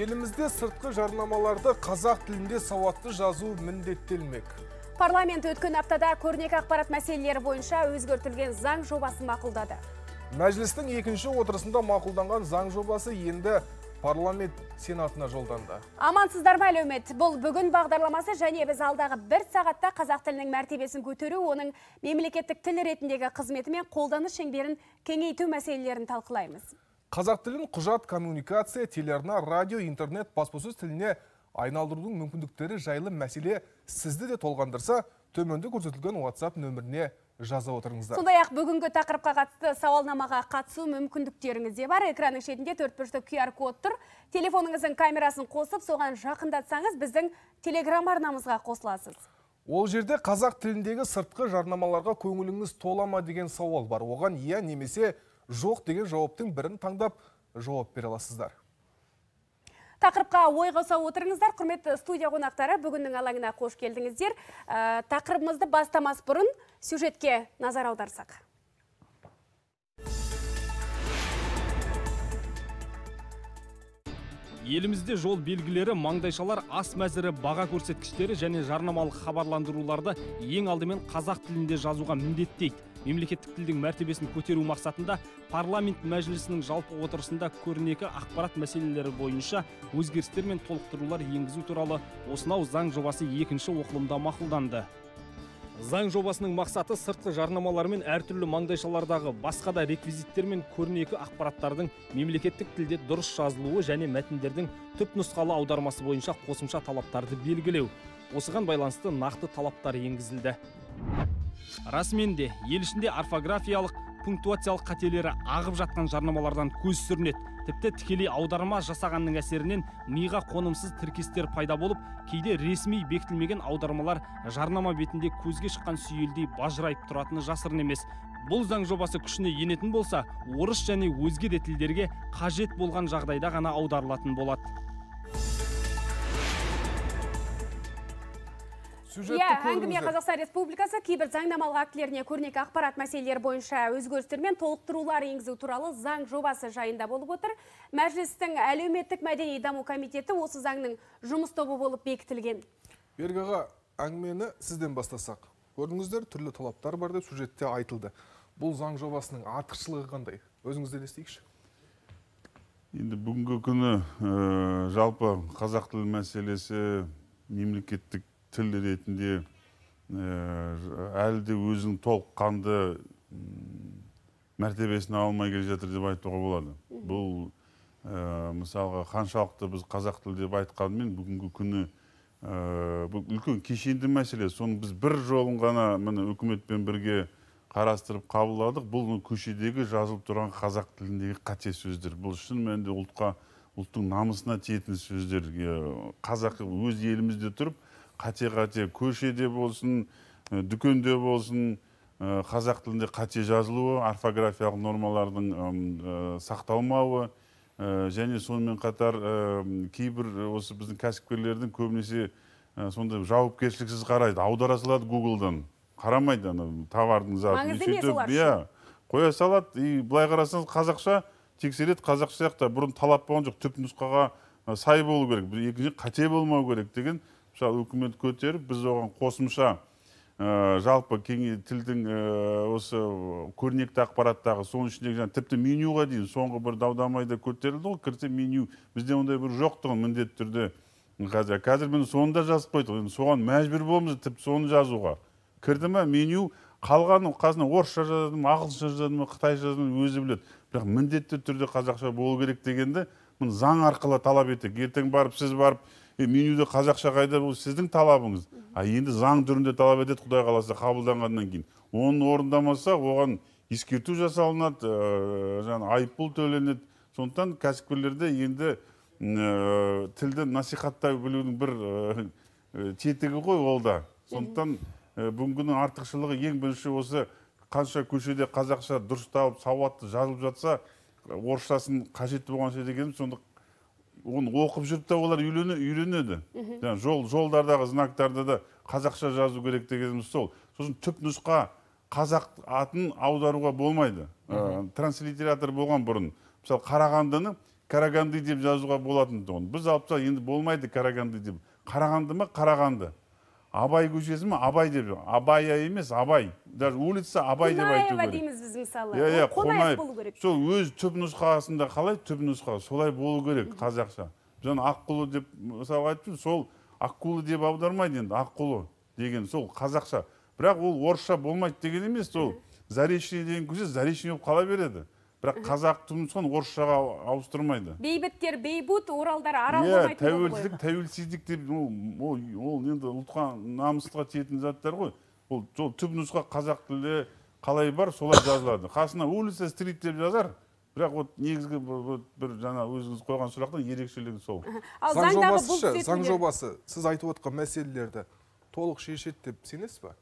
елімізде сыртқы жарнамаларды қазақ тілінде сауатты жазу міндеттелмек Парламент өткен аптада көрнекі ақпарат мәселелері бойынша өзгертілген заң жобасын мақұлдады. мәжілістің екінші отырысында мақұлданған заң жобасы енді парламент сенатына жолданды Амансыздар ма әлеумет? Бұл бүгін бағдарламасы және біз алдағы бір сағатта қазақ тілінің мәртебесін көтеру, оның мемлекеттік тіл ретіндегі қызметі мен қолданыс шеңберін кеңейту мәселелерін талқылаймыз. Қазақ тілін құжат коммуникация телеарна радио интернет баспасөз тіліне айналдырудың мүмкіндіктері жайлы мәселе сізді де толғандырса төменде көрсетілген WhatsApp нөміріне жаза отырыңыздар Сондай ақ бүгінгі тақырыпқа қатысты сауалнамаға қатысу мүмкіндіктеріңіз де бар. Экранның шетінде төрт бұрышты QR код тұр. Телефоныңыздың камерасын қосып, соған жақындатсаңыз біздің телеграм арнамызға қосыласыз. ол жерде қазақ тіліндегі сыртқы жарнамаларға көңіліңіз тола ма деген сауал бар оған иә немесе жоқ деген жауаптың бірін таңдап жауап бере аласыздар Тақырыпқа ой қоса отырыңыздар. Құрметті студия қонақтары, бүгіннің алаңына қош келдіңіздер. Ә, Тақырыбымызды бастамас бұрын сюжетке назар аударсақ. Елімізде жол белгілері, маңдайшалар, ас мәзірі, баға көрсеткіштері және жарнамалық хабарландыруларды ең алдымен қазақ тілінде жазуға міндеттейді. Мемлекеттік тілдің мәртебесін көтеру мақсатында парламент мәжілісінің жалпы отырысында көрнекі ақпарат мәселелері бойынша өзгерістер мен толықтырулар енгізу туралы осынау заң жобасы екінші оқылымда мақұлданды. Заң жобасының мақсаты сыртқы жарнамалар мен әртүрлі маңдайшалардағы басқа да реквизиттер мен көрнекі ақпараттардың мемлекеттік тілде дұрыс жазылуы және мәтіндердің түп нұсқалы аудармасы бойынша қосымша талаптарды белгілеу. Осыған байланысты нақты талаптар енгізілді. Расымен де ел ішінде орфографиялық пунктуациялық қателері ағып жатқан жарнамалардан көз сүрінеді. Тіпті тікелей аударма жасағанның әсерінен миға қонымсыз тіркестер пайда болып кейде ресми бекітілмеген аудармалар жарнама бетінде көзге шыққан сүйелдей бажырайып тұратыны жасырын емес. Бұл заң жобасы күшіне енетін болса орыс және өзге де тілдерге қажет болған жағдайда ғана аударылатын болады. Сюжетті Иә, әңгіме. Қазақстан Республикасы кейбір заңнамалық актілеріне көрнекі ақпарат мәселелері бойынша өзгерістер мен толықтырулар енгізу туралы заң жобасы жайында болып отыр. Мәжілістің әлеуметтік мәдени даму комитеті осы заңның жұмыс тобы болып бекітілген. берік аға әңгімені сізден бастасақ көрдіңіздер түрлі талаптар бар деп сюжетте айтылды бұл заң жобасының артықшылығы қандай өзіңізден естейікші енді бүгінгі күні ә, жалпы қазақ тілі мәселесі мемлекеттік тіл ретінде әлі де өзінің толыққанды мәртебесін ала алмай келе жатыр деп айтуға болады. Бұл ә, мысалға қаншалықты біз қазақ тілі деп айтқанымен бүгінгі күні ә, бұл үлкен кешенді мәселе. Соны біз бір жолын ғана міне үкіметпен бірге қарастырып қабылдадық. Бұл көшедегі жазылып тұрған қазақ тіліндегі қате сөздер. Бұл шын мәнінде ұлтқа ұлттың намысына тиетін сөздер. Е, қазақы өз елімізде тұрып қате қате көшеде болсын дүкенде болсын қазақ тілінде қате жазылуы орфографиялық нормалардың сақталмауы және сонымен қатар кейбір осы біздің кәсіпкерлердің көбінесе сондай жауапкершіліксіз қарайды. Аудара салады гуглдан. Қарамайды ана товардың затын. Маңызды И емес сөйтіп, иә қоя салады. И былай қарасаңыз қазақша тексереді. Қазақша сияқты бұрын талап болған жоқ. Түп нұсқаға ә, сай болу керек. Екінші қате болмау керек деген мысалы үкімет көтеріп біз оған қосымша ә, жалпы кеңе тілдің ә, осы көрнекті ақпараттағы соның ішіндегі жаңағы тіпті менюға дейін соңғы бір дау дамайда көтерілді ғой. Кірсе меню бізде ондай бір жоқтығын міндетті түрде. Қазір қазір міне соны да жазып қойдық. Енді соған мәжбүр болмыз тіпті соны жазуға. Кірді ма меню қалғанын қасына орысша жазады ма ағылшынша жазады ма қытайша жазады ма өзі біледі. Бірақ міндетті түрде қазақша болу керек дегенді міне заң арқылы талап етейік. Ертең барып сіз барып менюде қазақша қайда бұл сіздің талабыңыз. А енді заң түрінде талап етеді құдай қаласа қабылданғаннан кейін. Оны орындамаса оған ескерту жасалынады ә, жаңағы айыппұл төленеді. Сондықтан кәсіпкерлерде енді ә, тілді насихаттай білудің бір ә, тетігі ғой ол да. Сондықтан ә, бүгінгінің артықшылығы ең бірінші осы қанша көшеде қазақша дұрысталып сауатты жазылып жатса орысшасын қажетті болғанша дегенім сонда оны оқып жүріп та олар үйрене, үйренеді жаңағы жол жолдардағы знактарды да қазақша жазу керек дегеніміз сол. Сосын түп нұсқа қазақ атын аударуға болмайды. Ә, транслитератор болған бұрын. Мысалы қарағандыны караганды деп жазуға болатын тұғын. Біз алып енді болмайды караганды деп. Қарағанды ма қарағанды? Абай көшесі ма абай деп абая емес абай даже улица абай деп айту керек дейміз біз мысалы иә иә қонаев болу керек сол өз түп нұсқасында қалай түп нұсқа солай болу керек қазақша біз ана аққұлы деп мысалға айтып сол аққулы деп аудармайды енді аққұлы деген сол қазақша бірақ ол орысша болмайды деген емес ол заречный деген көше заречный болып қала береді бірақ қазақ тұмсығын орысшаға ауыстырмайды. Бейбіттер бейбут оралдар арал иә тәуелсіздік тәуелсіздік деп ол ол ол енді ұлтқа намысқа тиетін заттар ғой. Ол сол түп нұсқа қазақ тілде қалай бар солай жазылады. Қасына улица стрит деп жазар бірақ вот негізгі бір, жаңа өзіңіз қойған сұрақтың ерекшелігі сол. Ал заң жобасы бұл ше, заң түзетулер? жобасы сіз айтып отқан мәселелерді толық шешеді деп сенесіз ба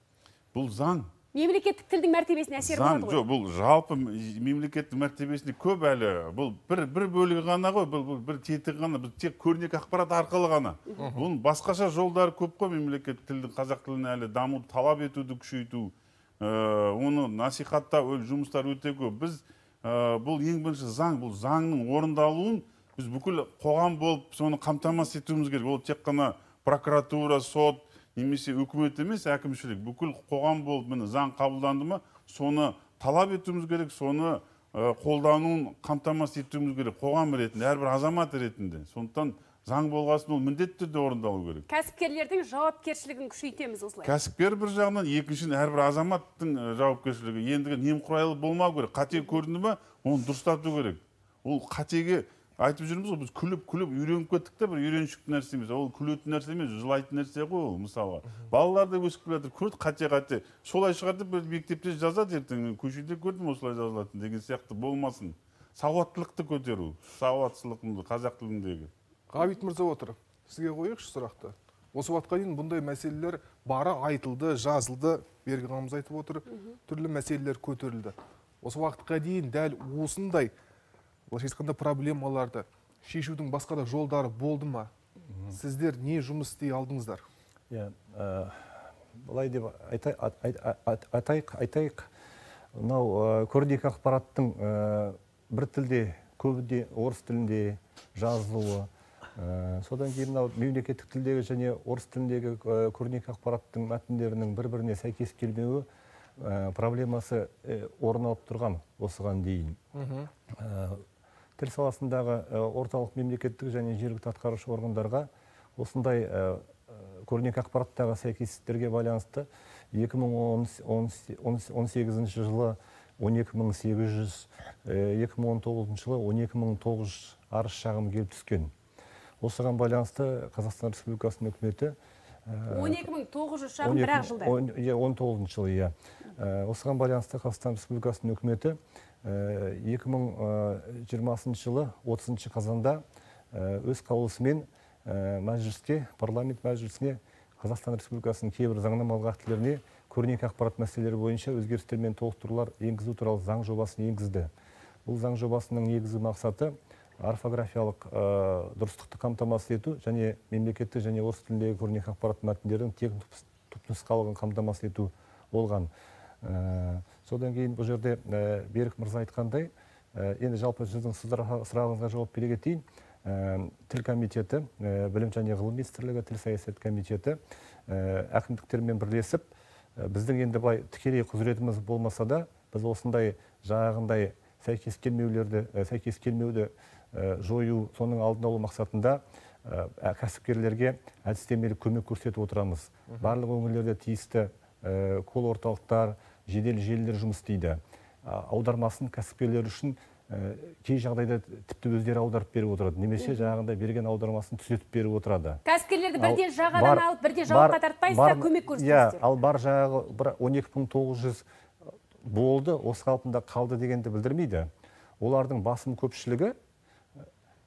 бұл заң. Мемлекеттік тілдің мәртебесіне әсері болады ғой. жоқ бұл жалпы мемлекеттің мәртебесінде көп әлі. Бұл бір бір бөлігі ғана ғой бұл, бұл бір тетігі ғана біз тек көрнекі ақпарат арқылы ғана. Бұның басқаша жолдары көп қой мемлекет тілдің қазақ тілін әлі дамуды талап етуді күшейту. Ә, оны насихаттау жұмыстар өте көп. Біз ә, бұл ең бірінші заң бұл заңның орындалуын біз бүкіл қоғам болып соны қамтамасыз етуіміз керек. Ол тек қана прокуратура сот немесе үкімет емес әкімшілік. Бүкіл қоғам болып міне заң қабылданды ма соны талап етуіміз керек соны қолдануын қамтамасыз етуіміз керек қоғам ретінде әрбір азамат ретінде. Сондықтан заң болған соң ол міндетті түрде орындалу керек. Кәсіпкерлердің жауапкершілігін күшейтеміз осылай. Кәсіпкер бір жағынан екіншіден әрбір азаматтың жауапкершілігі. Ендігі немқұрайлы болмау керек. Қате көрінді ма оны дұрыстату керек. Ол қатеге айтып жүрміз ғой біз күліп күліп үйреніп кеттік та бір үйреншікті нәрсе емес. Ол күлетін нәрсе емес жылайтын нәрсе ғой ол мысалға. Балалар да өсіп келе жатыр көреді қате қате. Солай шығар деп бір мектепте жазады ертең мен көшеде көрдім осылай жазылатын деген сияқты болмасын. Сауаттылықты көтеру сауатсыздықты қазақ тіліндегі. Ғабит мырза отыр сізге қояйықшы сұрақты. Осы уақытқа дейін бұндай мәселелер бары айтылды жазылды берік ағамыз айтып отыр. Түрлі мәселелер көтерілді. Осы уақытқа дейін дәл осындай былайша айтқанда проблемаларды шешудің басқа да жолдары болды ма? Сіздер не жұмыс істей алдыңыздар? Иә былай деп айта- ат- айт- ат- атайық айтайық. Мынау ә, көрнекі ақпараттың ә, бір тілде көбінде орыс тілінде жазылуы ә, содан кейін мынау мемлекеттік тілдегі және орыс тіліндегі көрнекі ақпараттың мәтіндерінің бір біріне сәйкес келмеуі ә, проблемасы орын алып тұрған осыған дейін. Ә, тіл саласындағы орталық мемлекеттік және жергілікті атқарушы органдарға осындай көрнекі ақпараттағы сәйкестіктерге байланысты 2018 жылы 12800, ә, 2019 жылы 12900 арыз шағым келіп түскен. Осыған байланысты Қазақстан Республикасының үкіметі ә, 12900 шағым бір ақ жылда 19 жылы иә осыған байланысты қазақстан республикасының үкіметі 2020 жылы 30 қазанда ә, өз қаулысымен мәжіліске парламент мәжілісіне қазақстан республикасының кейбір заңнамалық актілеріне көрнекі ақпарат мәселелері бойынша өзгерістер мен толықтырулар енгізу туралы заң жобасын енгізді. Бұл заң жобасының негізгі мақсаты орфографиялық дұрыстықты қамтамасыз ету және мемлекеттік және орыс тіліндегі көрнекі ақпарат мәтіндердің тең түпнұсқалығын қамтамасыз ету болған. Содан кейін бұл жерде ә, берік мырза айтқандай ә, енді жалпы сіздің сұрағыңызға жауап бере кетейін. Тіл комитеті білім және ғылым министрлігі тіл саясат комитеті әкімдіктермен бірлесіп біздің енді былай тікелей құзыретіміз болмаса да біз осындай жаңағындай сәйкес келмеулерді сәйкес келмеуді жою соның алдын алу мақсатында ә, кәсіпкерлерге әдістемелік көмек көрсетіп отырамыз. Барлық өңірлерде тиісті колл орталықтар жедел желілер жұмыс істейді. Аудармасын кәсіпкерлер үшін кей жағдайда тіпті өздері аударып беріп отырады. Немесе жаңағындай берген аудармасын түзетіп беріп отырады. Кәсіпкерлерді бірден жағадан алып бірден жауапқа тартпайсыздар көмек иә көрсетесіздер ал бар жаңағы бір 12900 болды осы қалпында қалды дегенді білдірмейді. Олардың басым көпшілігі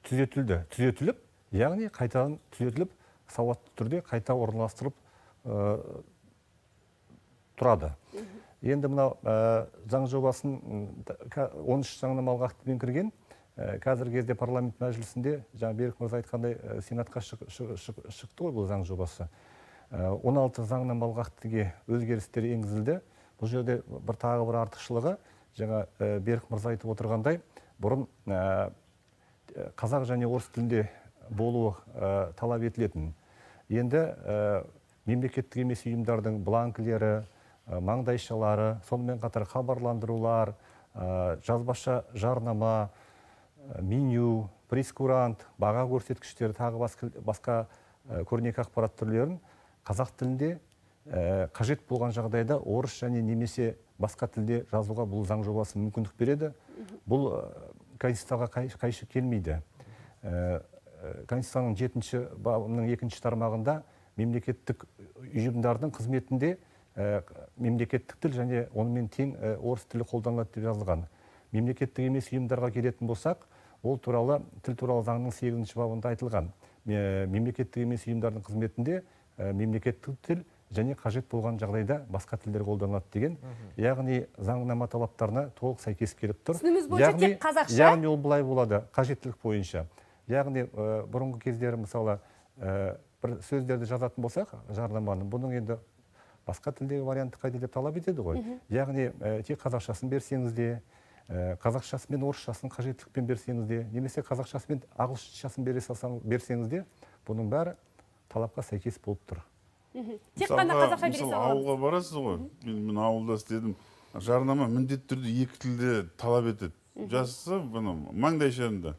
түзетілді. Түзетіліп яғни қайтадан түзетіліп сауатты түрде қайта орналастырып ә, тұрады. Енді мынау ә, заң жобасын м, т- ка- 13 заңнамалық актімен кірген. Ә, қазіргі кезде парламент мәжілісінде жаңа берік мырза айтқандай ә, сенатқа шық- шық- шық- шықты ғой бұл заң жобасы. Ә, 16 заңнамалық актіге өзгерістер енгізілді. Бұл жерде бір тағы бір артықшылығы жаңа берік мырза айтып отырғандай бұрын қазақ және орыс тілінде болуы талап етілетін. Енді мемлекеттік емес ұйымдардың бланкілері маңдайшалары сонымен қатар хабарландырулар жазбаша жарнама меню прескурант баға көрсеткіштер тағы басқа, көрнекі ақпарат түрлерін қазақ тілінде қажет болған жағдайда орыс және немесе басқа тілде жазуға бұл заң жобасы мүмкіндік береді. Бұл конституцияға қай- қайшы келмейді. Конституцияның жетінші бабының екінші тармағында мемлекеттік ұйымдардың қызметінде ә, мемлекеттік тіл және онымен тең ә, орыс тілі қолданылады деп жазылған. Мемлекеттік емес ұйымдарға келетін болсақ ол туралы тіл туралы заңның сегізінші бабында айтылған. Ме- мемлекеттік емес ұйымдардың қызметінде ә, мемлекеттік тіл және қажет болған жағдайда басқа тілдер қолданылады деген. Яғни заңнама талаптарына толық сәйкес келіп тұр. Түсінігіміз бойынша Яғни- тек қазақша? яғни ол былай болады қажеттілік бойынша. Яғни ә, бұрынғы кездері мысалы ә, бір сөздерді жазатын болсақ жарнаманы бұның енді басқа тілдегі варианты қайда деп талап етеді ғой. Яғни ә, тек қазақшасын берсеңіз де ә, қазақшасы мен орысшасын қажеттілікпен берсеңіз де немесе қазақшасы мен ағылшыншасын бере салсаң- берсеңіз де бұның бәрі талапқа сәйкес болып тұр. Тек қана қазақша бере мысалы саламыз. ауылға барасыз ғой. Мен, мен ауылда істедім жарнама міндетті түрде екі тілде талап етеді. Жазса бұны маңдайшасында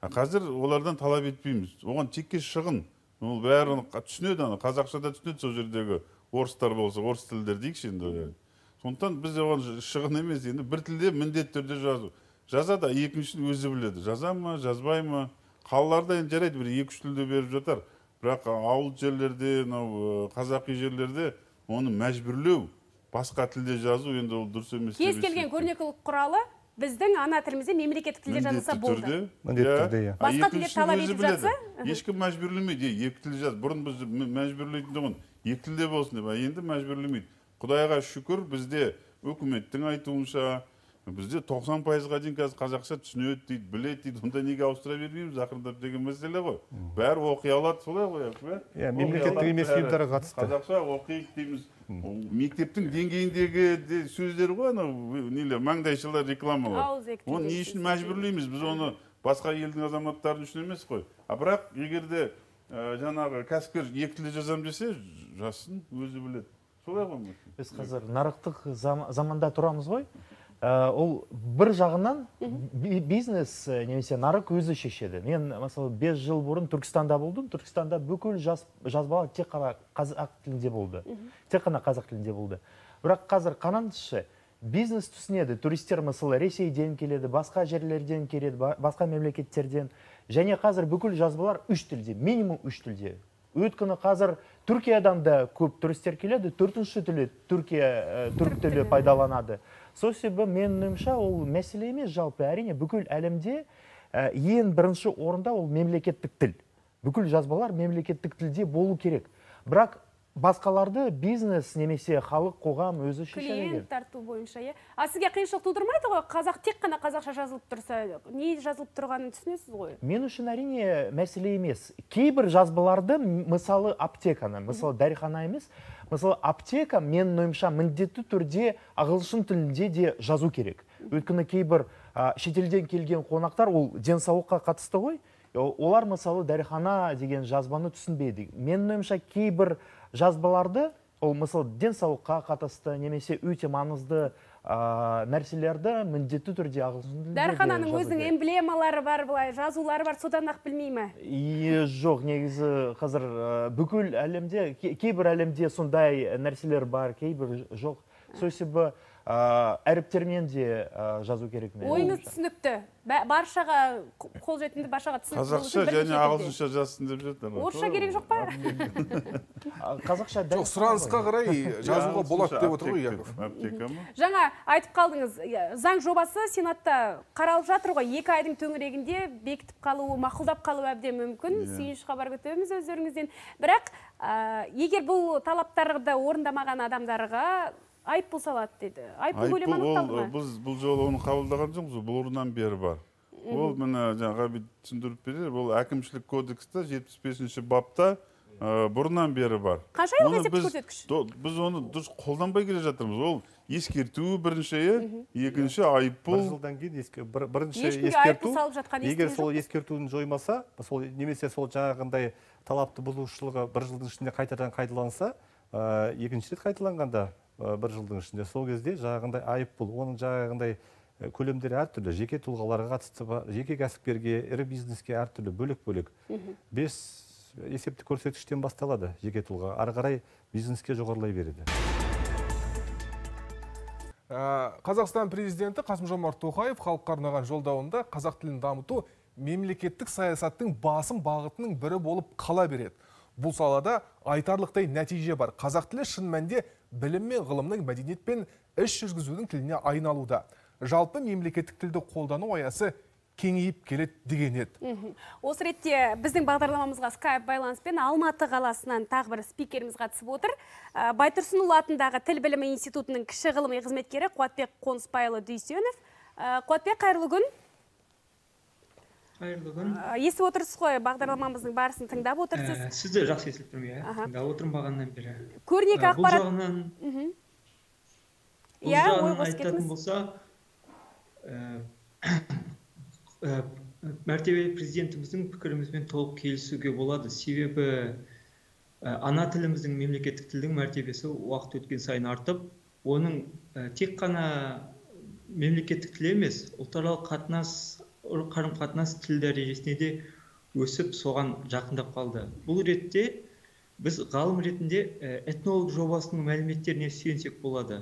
а қазір олардан талап етпейміз. Оған текке шығын. Ол бәрін қа- түсінеді ана қазақша да түсінеді сол жердегі орыстар болса орыс тілдер дейікші енді сондықтан біз оған шығын емес енді бір тілде міндетті түрде жазу. Жазады екіншісін өзі біледі. Жаза ма жазбай ма? Қалаларда енді жарайды бір екі үш тілде беріп жатар. Бірақ ауыл жерлерде мынау қазақи жерлерде оны мәжбүрлеу басқа тілде жазу енді ол дұрыс емес кез келген көрнекілік құралы біздің ана тілімізде мемлекеттік тілде жазылса болды. Міндетті иә. түрде, иә. Басқа тілде екіншісін талап өзі етіп біледі. жатса, ешкім мәжбүрлемейді. «Е, екі тілде жаз. Бұрын біз мәжбүрлейтін тұғын. Екі тілде болсын деп. Енді мәжбүрлемейді. Құдайға шүкір бізде үкіметтің айтуынша бізде тоқсан пайызға дейін қазір қазақша түсінеді дейді біледі дейді. Онда неге ауыстыра бермейміз? Ақырындап деген мәселе ғой. Бәрі оқи алады солай ғой ба Иә, мемлекеттік емес ұйымдарға қатысты. қазақша оқиық дейміз. Ол мектептің деңгейіндегі де сөздер ғой анау нелер маңдайшалар рекламалар. Оны не үшін мәжбүрлейміз? Біз оны басқа елдің азаматтары үшін емес қой. А бірақ егер де жаңағы кәсіпкер екі тілде жазамын десе жазсын өзі біледі солай ғой біз қазір нарықтық зам- заманда тұрамыз ғой ол бір жағынан би- бизнес немесе нарық өзі шешеді мен мысалы бес жыл бұрын түркістанда болдым түркістанда бүкіл жас, жазбалар тек қана қазақ тілінде болды тек қана қазақ тілінде болды бірақ қазір қараңызшы бизнес түсінеді туристер мысалы ресейден келеді басқа жерлерден келеді ба- басқа мемлекеттерден және қазір бүкіл жазбалар үш тілде минимум үш тілде. Өйткені қазір түркиядан да көп туристер келеді төртінші тілі түркия ә, түрік тілі пайдаланады. Сол себебі менің ойымша ол мәселе емес жалпы әрине бүкіл әлемде ә, ең бірінші орында ол мемлекеттік тіл. Бүкіл жазбалар мемлекеттік тілде болу керек. Бірақ басқаларды бизнес немесе халық қоғам өзі шешеді клиент тарту бойынша иә. А сізге қиыншылық тудырмайды ғой? Қазақ тек қана қазақша жазылып тұрса не жазылып тұрғанын түсінесіз ғой? Мен үшін әрине мәселе емес. Кейбір жазбаларды мысалы аптеканы мысалы дәріхана емес мысалы аптека менің ойымша міндетті түрде ағылшын тілінде де жазу керек. Өйткені кейбір а, шетелден келген қонақтар ол денсаулыққа қатысты ғой. Олар мысалы дәріхана деген жазбаны түсінбейді. Менің ойымша кейбір жазбаларды ол мысалы денсаулыққа қатысты немесе өте маңызды а, нәрселерді міндетті түрде ағылшын тілінде де дәріхананың өзінің эмблемалары бар былай жазулары бар содан ақ білмей ме? Жоқ негізі қазір ә, бүкіл әлемде ке- кейбір әлемде сондай нәрселер бар кейбір жоқ. Сол себебі ә, әріптермен де ә, жазу керек менің ойыңыз түсінікті. Баршаға қолжетімді баршаға түсінікті қазақша және ағылшынша жазсын деп жатыр ғой. орысша керек жоқ па? Қазақша жоқ сұранысқа қарай жазуға болады деп отыр ғой Аптека- яков. аптека ма? Жаңа айтып қалдыңыз иә, заң жобасы сенатта қаралып жатыр ғой. Екі айдың төңірегінде бекітіп қалуы мақұлдап қалуы әбден мүмкін. Иә. сүйінші хабар күтеміз өздеріңізден. Бірақ ә, егер бұл талаптарды орындамаған адамдарға айыппұл салады деді. Айыппұл көлемі анықталды ма? біз бұл жолы оны қабылдаған жоқпыз бұрыннан бері бар. Ол міне жаңа ғабит түсіндіріп берді ол әкімшілік кодексте жетпіс бесінші бапта ә, бұрыннан бері бар. Қанша айлық есептік көрсеткіш? біз оны дұрыс қолданбай келе жатырмыз. Ол ескерту бірінші иә? Екінші айыппұл. Бір жылдан кейін бірінші ескерту айыппұл салып жатқан егер сол ескертуін жоймаса сол немесе сол жаңағындай талапты бұзушылығы бір жылдың ішінде қайтадан қайталанса ә, екінші рет қайталанғанда бір жылдың ішінде сол кезде жаңағындай айыппұл оның жаңағындай көлемдері әртүрлі. Жеке тұлғаларға қатысты бар жеке кәсіпкерге ірі бизнеске әртүрлі бөлек бөлек. Бес есептік көрсеткіштен басталады жеке тұлға. Ары қарай бизнеске жоғарылай береді. Ә, Қазақстан президенті Қасым Жомарт Тоқаев халыққа арнаған жолдауында қазақ тілін дамыту мемлекеттік саясаттың басым бағытының бірі болып қала береді. Бұл салада айтарлықтай нәтиже бар. Қазақ тілі шын мәнінде білім мен ғылымның мәдениет пен іс жүргізудің тіліне айналуда. Жалпы мемлекеттік тілді қолдану аясы кеңейіп келеді деген еді. Осы ретте біздің бағдарламамызға скайп байланыспен Алматы қаласынан тағы бір спикеріміз қатысып отыр. Ә, Байтұрсынұлы атындағы тіл білімі институтының кіші ғылыми қызметкері Қуатбек Қонысбайұлы Дүйсенов. Ә, Қуатбек, қайырлы күн. Қайырлы күн Ә, Естіп отырсыз ғой, бағдарламамыздың барысын тыңдап Ә, отырсыз. сізді жақсы естіп тұрмын иә тыңдап отырмын бағанадан бері Көрнекі Ә, бұл ақпарат. жағынан бұл Иә, ой жағынан қосып айтатын кетіңіз. болса ә, ә, мәртебелі президентіміздің пікірімізбен толық келісуге болады себебі ә, ана тіліміздің мемлекеттік тілдің мәртебесі уақыт өткен сайын артып оның ә, тек қана мемлекеттік тіл емес ұлтаралық қатынас қарым қатынас тіл дәрежесіне де өсіп соған жақындап қалды. Бұл ретте біз ғалым ретінде этнолог жобасының мәліметтеріне сүйенсек болады.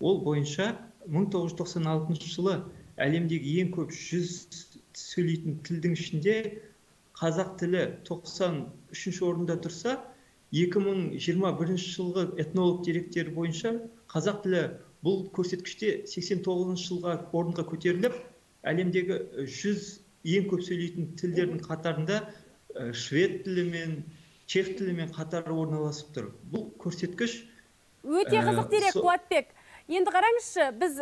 Ол бойынша 1996 жылы әлемдегі ең көп жүз сөйлейтін тілдің ішінде қазақ тілі 93 орында тұрса 2021 жылғы этнолог деректері бойынша қазақ тілі бұл көрсеткіште 89 жылға орынға көтеріліп әлемдегі жүз ең көп сөйлейтін тілдердің қатарында швед тілі мен чех тілімен қатар орналасып тұр бұл көрсеткіш Өте қызық дерек, Қуатбек. Енді қараңызшы, біз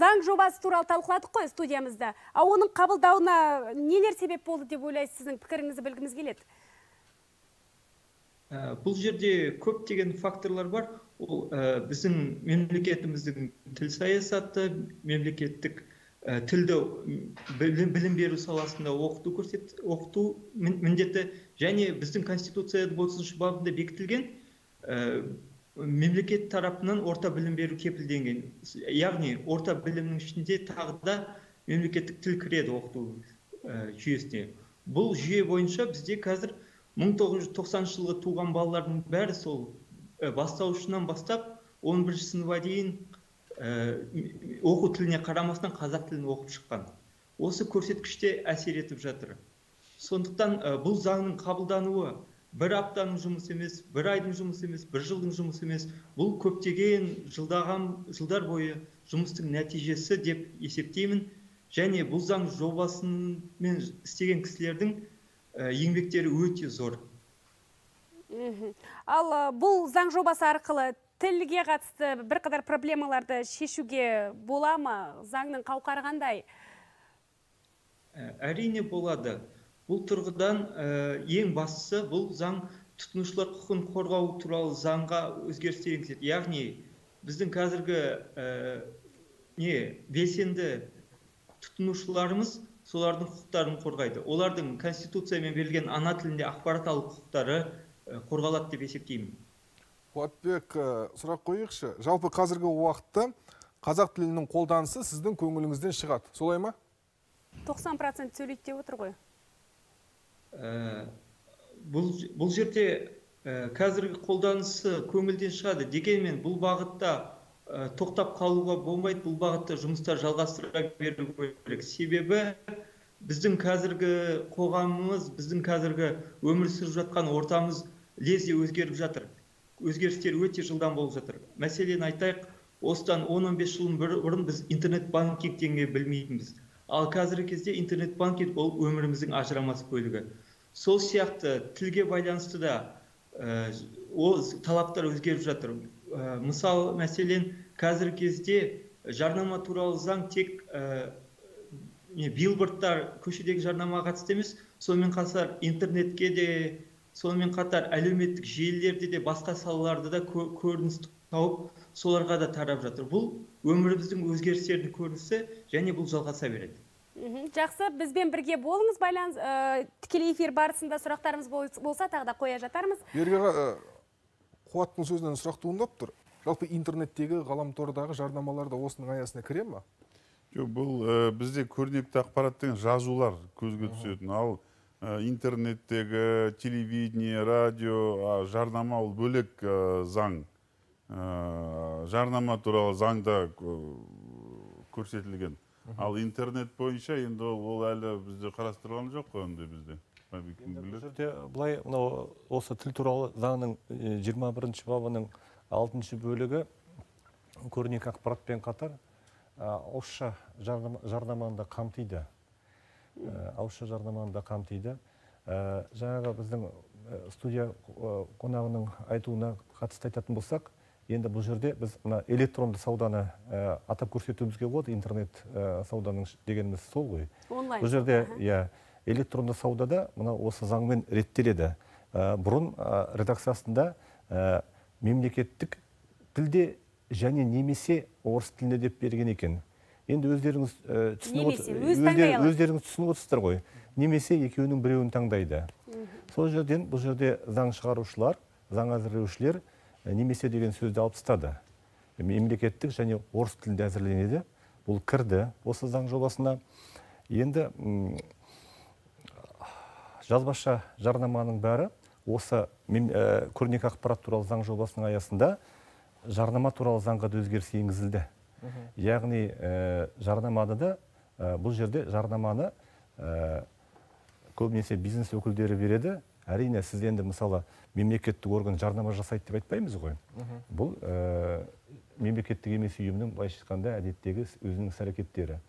заң жобасы туралы талқыладық қой студиямызда. А оның қабылдауына нелер себеп болды деп ойлайсыз сіздің пікіріңізді білгіміз келеді. Ә, бұл жерде көптеген факторлар бар ол ә, біздің мемлекетіміздің тіл саясаты мемлекеттік ә, тілді білім, беру саласында оқыту көрсет оқыту мін- міндеті және біздің конституцияда отызыншы бабында бекітілген ә, мемлекет тарапынан орта білім беру кепілденген. Яғни орта білімнің ішінде тағы да мемлекеттік тіл кіреді оқыту ә, жүйесіне. Бұл жүйе бойынша бізде қазір 1990 жылғы туған балалардың бәрі сол бастауышынан бастап 11 сыныпқа дейін оқу тіліне қарамастан қазақ тілін оқып шыққан. Осы көрсеткіште әсер етіп жатыр. Сондықтан ә, бұл заңның қабылдануы бір аптаның жұмысы емес бір айдың жұмысы емес бір жылдың жұмысы емес бұл көптеген жылдаған жылдар бойы жұмыстың нәтижесі деп есептеймін. Және бұл заң жобасымен істеген кісілердің ә, еңбектері өте зор. Ал ә, бұл заң жобасы арқылы тілге қатысты бірқатар проблемаларды шешуге бола ма? Заңның қауқары қандай? Ә, әрине болады бұл тұрғыдан ә, ең бастысы бұл заң тұтынушылар құқығын қорғау туралы заңға өзгерістер енгізеді яғни біздің қазіргі ә, не белсенді тұтынушыларымыз солардың құқықтарын қорғайды олардың конституциямен берілген ана тілінде ақпарат алу құқықтары қорғалады деп есептеймін Қуатбек, ә, сұрақ қойықшы. Жалпы қазіргі уақытта қазақ тілінің қолданысы сіздің көңіліңізден шығады. Солай ма? 90% сөйлейді деп отыр ғой. Ә, бұл, бұл жерде ә, қазіргі қолданысы көңілден шығады дегенмен бұл бағытта ә, тоқтап қалуға болмайды бұл бағытта жұмыстар жалғастыра беру керек себебі біздің қазіргі қоғамымыз біздің қазіргі өмір сүріп жатқан ортамыз лезде өзгеріп жатыр. Өзгерістер өте жылдам болып жатыр. Мәселен айтайық осыдан 10-15 жыл бұрын біз интернет банкинг дегенге білмейтінбіз. Ал қазіргі кезде интернет банкинг ол өміріміздің ажырамас бөлігі. Сол сияқты тілге байланысты да ә, ол талаптар өзгеріп жатыр. Ә, мысалы мәселен қазіргі кезде жарнама туралы заң тек ә, билбордтар көшедегі жарнамаға қатысты емес. Сонымен қатар интернетке де сонымен қатар әлеуметтік желілерде де басқа салаларда да көрініс тауып соларға да тарап жатыр. Бұл өміріміздің өзгерістерінің көрінісі және бұл жалғаса береді. Жақсы. Бізбен бірге болыңыз байланыс ә, тікелей эфир барысында сұрақтарымыз болса тағы да қоя жатармыз. Берік аға қуаттың сөзінен сұрақ туындап тұр. Жалпы интернеттегі ғаламтордағы жарнамалар да осының аясына кіре ма жоқ бұл ә, бізде көрнекті ақпарат деген жазулар көзге түсетін. Ал ә, интернеттегі телевидение радио жарнама ол бөлек ә, заң. Ә, жарнама туралы заңда көрсетілген. Ал интернет бойынша енді ол әлі бізде қарастырылған жоқ қой ондай бізде. Бұл жерде былай мынау осы тіл туралы заңның жиырма бірінші бабының алтыншы бөлігі көрнекі ақпаратпен қатар ауызша жарнаманы да қамтиды. Ауызша жарнаманы да қамтиды. Жаңағы біздің студия қонағының айтуына қатысты айтатын болсақ енді бұл жерде біз мына электронды сауданы ә, атап көрсетуімізге болады. Интернет ә, сауданың дегеніміз сол ғой. Онлайн бұл жерде иә электронды саудада мына осы заңмен реттеледі. Ә, бұрын редакциясында мемлекеттік тілде және немесе орыс тілінде деп берген екен. Енді өздеріңіз түсініп өздеріңіз түсініп отырсыздар ғой. Немесе екеуінің біреуін таңдайды. Сол жерден бұл жерде заң шығарушылар заң әзірлеушілер немесе деген сөзді алып тастады. Мемлекеттік және орыс тілінде әзірленеді. Бұл кірді осы заң жобасына. Енді жазбаша жарнаманың бәрі осы көрнекі ақпарат туралы заң жобасының аясында жарнама туралы заңға да өзгеріс енгізілді. Яғни жарнаманы да бұл жерде жарнаманы көбінесе бизнес өкілдері береді. Әрине сіз енді мысалы мемлекеттік орган жарнама жасайды деп айтпаймыз ғой. Бұл мемлекеттік емес ұйымның былайша айтқанда әдеттегі өзінің іс әрекеттері.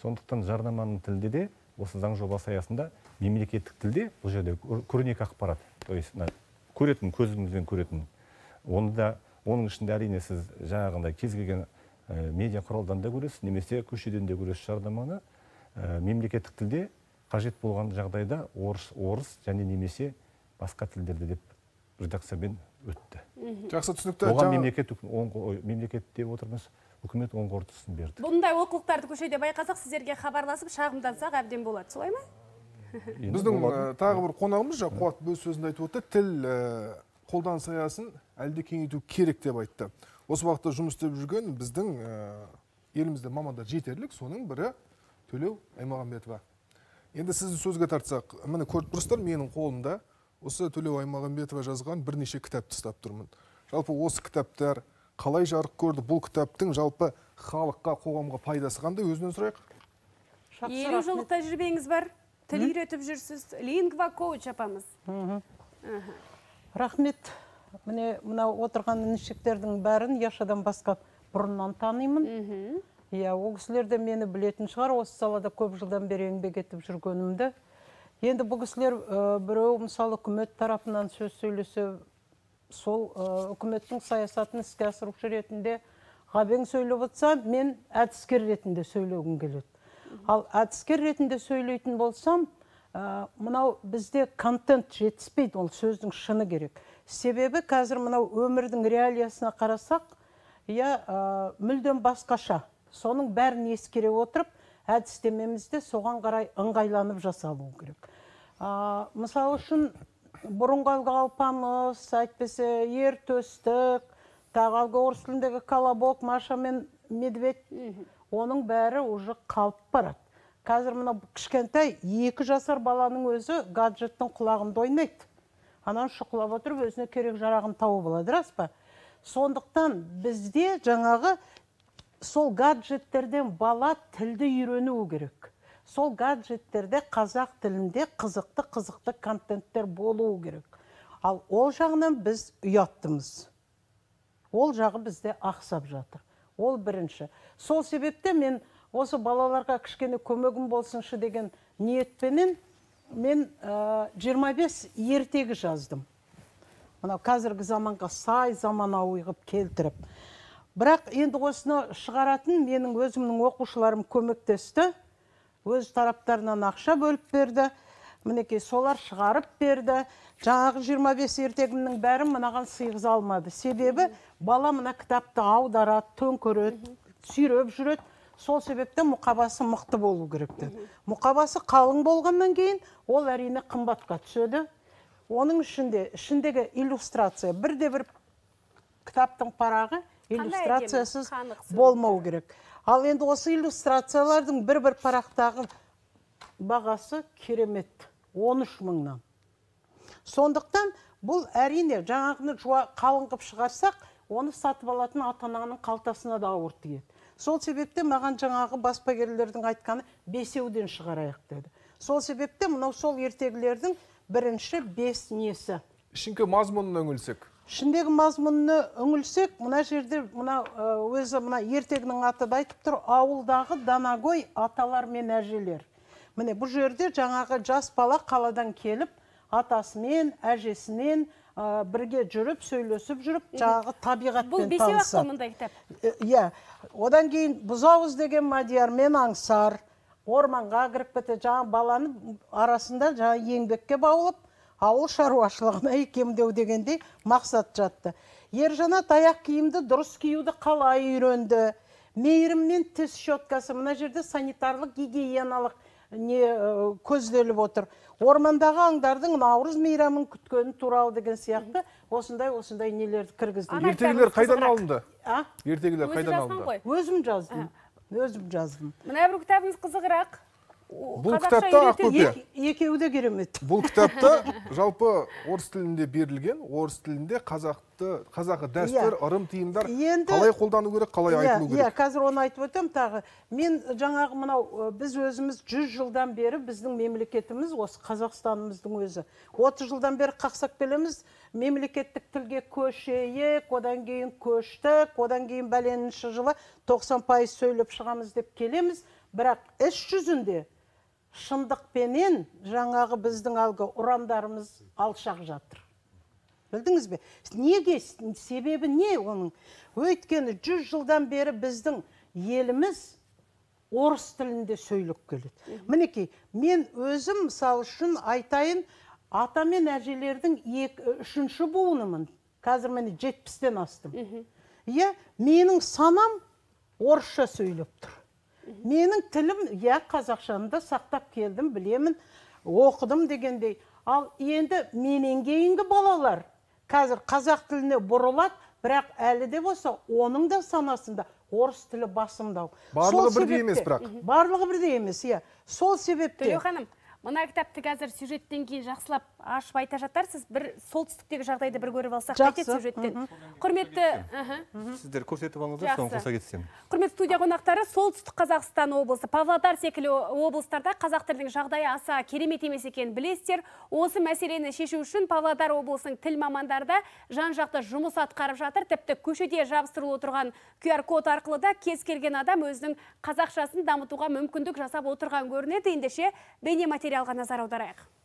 Сондықтан жарнаманың тілде де осы заң жобасы аясында мемлекеттік тілде бұл жерде көрнекі ақпарат. То есть мына көретін көзіңізбен көретін оны да оның ішінде әрине сіз жаңағындай кез келген медиа құралдан да көресіз немесе көшеден де көресіз жарнаманы мемлекеттік тілде қажет болған жағдайда орыс орыс және немесе басқа тілдерде деп редакциямен өтті. Жақсы түсінікті. Оған мемлекет мемлекет деп отырмыз үкімет оң қорытындысын берді. Бұндай олқылықтарды көшеде байқасақ сіздерге хабарласып шағымдансақ әбден болады. Солай ма? Біздің тағы бір қонағымыз жаңа қуат өз сөзінде айтып өтті. Тіл қолданыс аясын әлде кеңейту керек деп айтты. Осы уақытта жұмыс істеп жүрген біздің елімізде мамандар жетерлік соның бірі төлеу аймағамбетова. Енді сізді сөзге тартсақ міне көріп тұрсыздар менің қолымда. Осы төлеу аймағамбетова жазған бірнеше кітапты ұстап тұрмын. Жалпы осы кітаптар қалай жарық көрді? Бұл кітаптың жалпы халыққа қоғамға пайдасы қандай? Өзінен сұрайық. Елу жылдық тәжірибеңіз бар. Тіл үйретіп жүрсіз. Лингва коуч апамыз. Рахмет. Міне мынау отырған інішектердің бәрін яшадан басқа бұрыннан танимын. Иә ол кісілер де мені білетін шығар. Осы салада көп жылдан бері еңбек етіп жүргенімді. Енді бұл кісілер біреу мысалы үкімет тарапынан сөз сөйлесе сол үкіметтің саясатын іске асырушы ретінде ғабең сөйлеп отырса мен әдіскер ретінде сөйлегім келеді. Ал әдіскер ретінде сөйлейтін болсам мынау бізде контент жетіспейді ол сөздің шыны керек. Себебі қазір мынау өмірдің реалиясына қарасақ иә мүлдем басқаша. Соның бәрін ескере отырып әдістемемізде соған қарай ыңғайланып жасалуы керек. Ә, мысалы үшін бұрынғы әлгі алпамыс әйтпесе ер төстік тағы әлгі орыс тіліндегі колобок маша мен медведь оның бәрі уже қалып барады. Қазір мына кішкентай екі жасар баланың өзі гаджеттің құлағында ойнайды. Ананы шұқылап отырып өзіне керек жарағын тауып алады рас па? Сондықтан бізде жаңағы сол гаджеттерден бала тілді үйренуі керек. Сол гаджеттерде қазақ тілінде қызықты қызықты контенттер болуы керек. Ал ол жағынан біз ұяттымыз. Ол жағы бізде ақсап жатыр. Ол бірінші. Сол себепте мен осы балаларға кішкене көмегім болсыншы деген ниетпенен мен ә, 25 ертегі жаздым. Мынау қазіргі заманға сай заманауи қылып келтіріп. Бірақ енді осыны шығаратын менің өзімнің оқушыларым көмектесті өз тараптарынан ақша бөліп берді мінекей солар шығарып берді. Жаңағы 25 ертегімнің бәрін мынаған сыйғыза алмады. Себебі бала мына кітапты аударады төңкереді сүйреп жүреді. Сол себептен мұқабасы мықты болу керек деді. Мұқабасы қалың болғаннан кейін ол әрине қымбатқа түседі. Оның ішінде ішіндегі иллюстрация бірде бір кітаптың парағы иллюстрациясыз болмау керек. Ал енді осы иллюстрациялардың бір бір парақтағы бағасы керемет 13 мыңнан. Сондықтан бұл әрине жаңағыны қалың қылып шығарсақ оны сатып алатын ата ананың қалтасына да ауыр тиеді. Сол себептен маған жаңағы баспагерлердің айтқаны бесеуден шығарайық деді. Сол себептен мынау сол ертегілердің бірінші бес несі. Ішіңкі мазмұнына үңілсек ішіндегі мазмұнына үңілсек мына жерде мына өзі мына ертегінің аты да айтып тұр ауылдағы данагөй аталар мен әжелер. Міне бұл жерде жаңағы жас бала қаладан келіп атасымен әжесінен ә, бірге жүріп сөйлесіп жүріп жаңағы бұл табиғатпен бесеу ақ мұндай кітап иә одан кейін бұзауыз деген мадияр мен аңсар орманға кіріп кетеді жаңағы баланы арасында жаңа еңбекке баулып ауыл шаруашылығына икемдеу дегендей мақсат жатты ержанат аяқ киімді дұрыс киюді қалай үйренді мейіріммен тіс щеткасы мына жерде санитарлық гигиеналық не э, көзделіп отыр. Ормандағы аңдардың наурыз мейрамын күткені туралы деген сияқты осындай осындай нелерді кіргізді. Ертегілер қайдан алынды? А? Ертегілер қайдан алынды? өзім жаздым өзім жаздым. Мына бір кітабыңыз қызығырақ. Бұл кітапта ақбөпе. Ек- екеуі де керемет. Бұл кітапта жалпы орыс тілінде берілген орыс тілінде қазақты қазақы дәстүр Иә. ырым Енді- қалай қолдану керек қалай иә айтылу иә керек қазір оны айтып өтемін. Тағы мен жаңағы мынау біз өзіміз жүз жылдан бері біздің мемлекетіміз осы қазақстанымыздың өзі 30 жылдан бері қақсап келеміз. Мемлекеттік тілге көшейік одан кейін көштік одан кейін бәленінші жылы 90 пайыз сөйлеп шығамыз деп келеміз. Бірақ іс жүзінде шындықпенен жаңағы біздің әлгі ұрандарымыз алшақ жатыр. Білдіңіз бе? Неге? Себебі не оның? Өйткені жүз жылдан бері біздің еліміз орыс тілінде сөйлеп келеді. Мінекей мен өзім мысалы үшін айтайын ата мен әжелердің ек, үшінші буынымын. Қазір міне жетпістен астым. Иә менің санам орысша сөйлеп тұр. Менің тілім иә қазақшаны да сақтап келдім білемін оқыдым дегендей. Ал енді менен кейінгі балалар қазір қазақ тіліне бұрылады бірақ әлі де болса оның да санасында орыс тілі басымдау. Барлығы бірдей емес бірақ. барлығы бірдей емес иә. Сол себепте төлеу ханым мына кітапты қазір сюжеттен кейін жақсылап ашып айта жатарсыз. Бір солтүстіктегі жағдайды бір көріп алсақ қайтеді сюжеттен. Құрметті сіздер көрсетіп алыңыздар соны Жақсы. қоса кетсем. Құрметті студия қонақтары солтүстік қазақстан облысы павлодар секілді облыстарда қазақ тілінің жағдайы аса керемет емес екенін білесіздер. Осы мәселені шешу үшін павлодар облысының тіл мамандары да жан жақты жұмыс атқарып жатыр. Тіпті көшеде жабыстырылып отырған QR код арқылы да кез келген адам өзінің қазақшасын дамытуға мүмкіндік жасап отырған көрінеді. Ендеше бейнематериалға назар аударайық.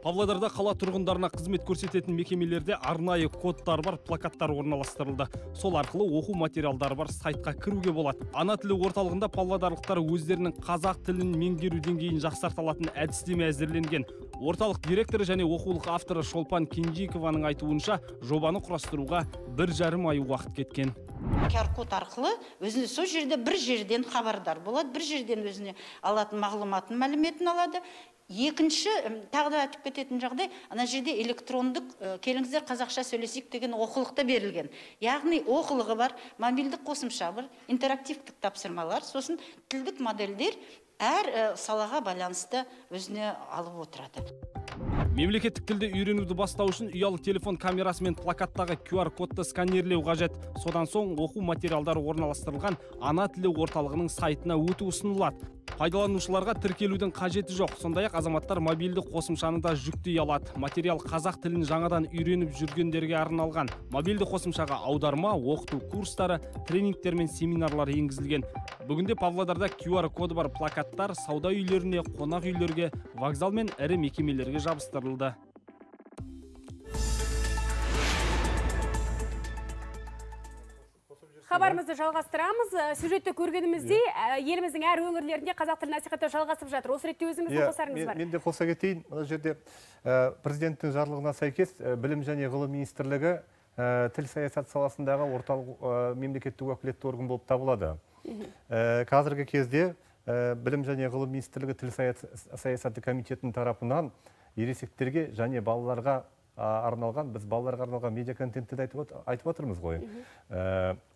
Павлодарда қала тұрғындарына қызмет көрсететін мекемелерде арнайы кодтар бар плакаттар орналастырылды. Сол арқылы оқу материалдары бар сайтқа кіруге болады. Ана тілі орталығында павлодарлықтар өздерінің қазақ тілін меңгеру деңгейін жақсарта алатын әдістеме әзірленген. Орталық директоры және оқулық авторы Шолпан Кенжикованың айтуынша жобаны құрастыруға бір жарым ай уақыт кеткен. qr код арқылы өзіне сол жерде бір жерден хабардар болады бір жерден өзіне алатын мағлұматын мәліметін алады екінші тағы да айтып кететін жағдай ана жерде электрондық э, келіңіздер қазақша сөйлесейік деген оқулық та берілген яғни оқулығы бар мобильдік қосымша бар интерактивтік тапсырмалар сосын тілдік модельдер әр э, салаға байланысты өзіне алып отырады Мемлекеттік тілді үйренуді бастау үшін ұялы телефон камерасы мен плакаттағы QR кодты сканерлеу қажет. Содан соң оқу материалдары орналастырылған ана тілі орталығының сайтына өту ұсынылады. Пайдаланушыларға тіркелудің қажеті жоқ. Сондай-ақ азаматтар мобильді қосымшаны да жүктей алады. Материал қазақ тілін жаңадан үйреніп жүргендерге арналған. Мобильді қосымшаға аударма, оқыту курстары, тренингтер мен семинарлар енгізілген. Бүгінде Павлодарда QR коды бар плакаттар сауда үйлеріне, қонақ үйлерге, вокзал мен ірі мекемелерге жабыстырылды. Хабарымызды жалғастырамыз. Ә, сюжетте көргеніміздей ә, еліміздің әр өңірлерінде қазақ тілін насихаттау жалғасып жатыр. Осы ретте өзіңіздің Иә, қосарыңыз бар. мен де қоса кетейін. Мына жерде ә, президенттің жарлығына сәйкес білім және ғылым министрлігі тіл саясат саласындағы орталық мемлекеттік уәкілетті орган болып табылады. Қазіргі кезде білім және ғылым министрлігі тіл саяс- саясаты комитетінің тарапынан ересектерге және балаларға арналған біз балаларға арналған медиа контентті де айтып от- айтып отырмыз ғой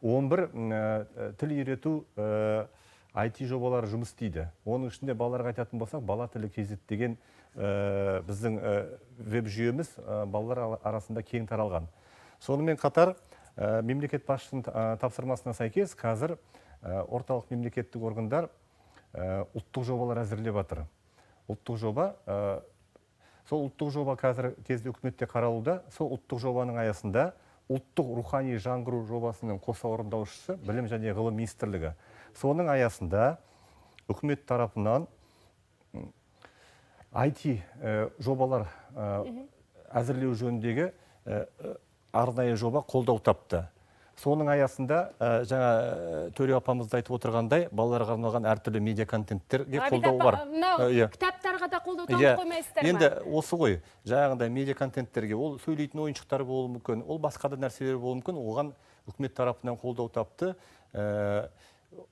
11 м, ә, тіл үйрету IT жобалары жұмыс істейді. Оның ішінде балаларға айтатын болсақ, бала тілі кезет деген ә, біздің ә, веб жүйеміз ә, балалар ала- арасында кең таралған. Сонымен қатар мемлекет басшысының тапсырмасына сәйкес қазір орталық мемлекеттік органдар ұлттық жобалар әзірлеп жатыр. Ұлттық жоба сол ұлттық жоба қазір кезде үкіметте қаралуда. Сол ұлттық жобаның аясында ұлттық рухани жаңғыру жобасының қоса орындаушысы білім және ғылым министрлігі. Соның аясында үкімет тарапынан IT ә, жобалар ә, әзірлеу жөніндегі ә, арнайы жоба қолдау тапты. Соның аясында ә, жаңа ә, төре апамыз да айтып отырғандай балаларға арналған әртүрлі медиа контенттерге қолдау бар. мынау Ә, иә. кітаптарға да қолдау Иә. танытып қоймайсыздар ма? енді осы ғой жаңағындай медиа контенттерге ол сөйлейтін ойыншықтар болуы мүмкін ол басқа да нәрселер болуы мүмкін. Оған үкімет тарапынан қолдау тапты. Ә,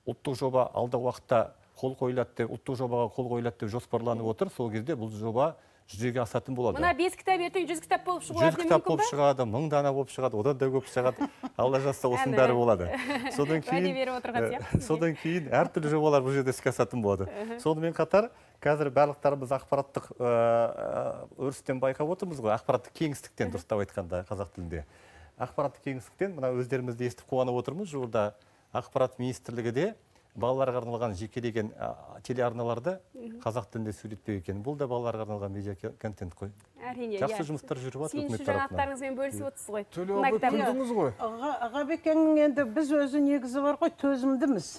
ұлттық жоба алдағы уақытта қол қойылады деп ұлттық жобаға қол қойылады деп жоспарланып отыр. Сол кезде бұл жоба жүзеге асатын болады. Мына бес кітап ертең жүз кітап болып шығуы жүз кітап болып шығады мың дана болып шығады одан да көп шығады. Алла жазса осының бәрі болады. Содан Уәде кейін беріп отырған сияқтысыз, содан кейін әртүрлі жобалар бұл жерде іске асатын болады. Сонымен қатар қазір барлықтарымыз ақпараттық өрістен байқап отырмыз ғой. Ақпараттық кеңістіктен дұрыстап айтқанда қазақ тілінде. Ақпараттық кеңістіктен мына өздеріміз де естіп қуанып отырмыз. Жуырда ақпарат министрлігі де балаларға арналған жекелеген а, телеарналарды қазақ тілінде сөйлетпек екен. Бұл да балаларға арналған медиа контент қой. Әрине жақсы иә. жұмыстар жүріп жатыр үкімет жаңалықтарыңызбен бөлісіп отырсыз ғой төле күлдіңіз ғой. Ғабекеңнің енді біз өзі негізі бар ғой төзімдіміз.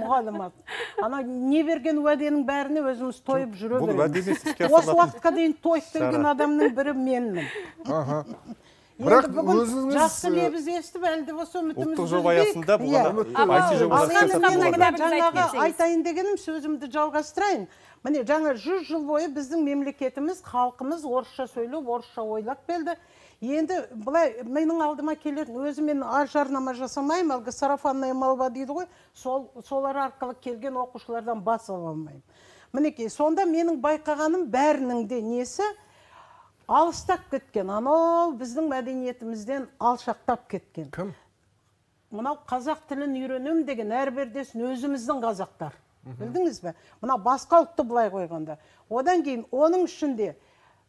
Мұғалимат ана не берген уәденің бәріне өзіміз тойып жүре береміз. осы уақытқа дейін тойып келген адамның бірі менмін. Бірақ бүгін өзіңіз, жақсы лебіз естіп әлі де болса үмітімізді ұлттық жоба аясында Иә. жаңағы айтайын дегенім сөзімді жалғастырайын. Міне жаңа жүз жыл бойы біздің мемлекетіміз халқымыз орысша сөйлеп орысша ойлап келді. Енді былай менің алдыма келетін өзі мен аз жарнама жасамаймын әлгі сарафанная молва дейді ғой. Сол солар арқылы келген оқушылардан бас ала алмаймын. Мінекей сонда менің байқағаным бәрінің де несі? Алыстап кеткен анау біздің мәдениетімізден алшақтап кеткен. Кім? Мынау қазақ тілін үйренем деген әрбірдесін өзіміздің қазақтар. Білдіңіз бе? Мына басқа ұлтты былай қойғанда. Одан кейін оның ішінде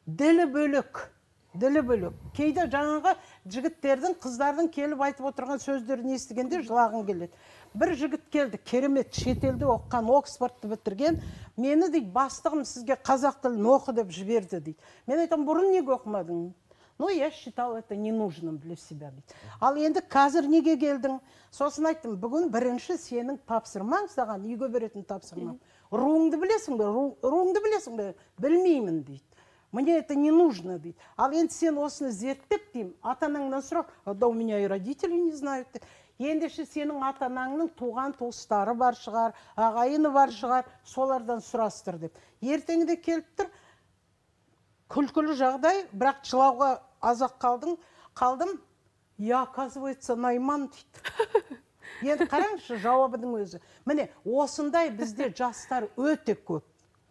ділі бөлек ділі бөлек. Кейде жаңағы жігіттердің қыздардың келіп айтып отырған сөздерін естігенде жылағың келеді. Бір жігіт келді керемет шетелде оқыған оксфордты бітірген. Мені дейді бастығым сізге қазақ тілін оқы деп жіберді дейді мен айтамын бұрын неге оқымадың? Ну я считал это ненужным для себя дейді ал енді қазір неге келдің? Сосын айттым бүгін бірінші сенің тапсырмаң саған үйге беретін тапсырмам руыңды білесің бе? Ру- руыңды білесің бе? Білмеймін дейді мне это не нужно дейді ал енді сен осыны зерттеп деймін ата анаңнан сұра «А да у меня и родители не знают дейді ендеше сенің ата анаңның туған туыстары бар шығар ағайыны бар шығар солардан сұрастыр деп. Ертеңінде келіп тұр. Күлкілі жағдай бірақ жылауға аз ақ қалдың қалдым. Я оказывается найман дейді. Енді қараңызшы жауабының өзі. Міне осындай бізде жастар өте көп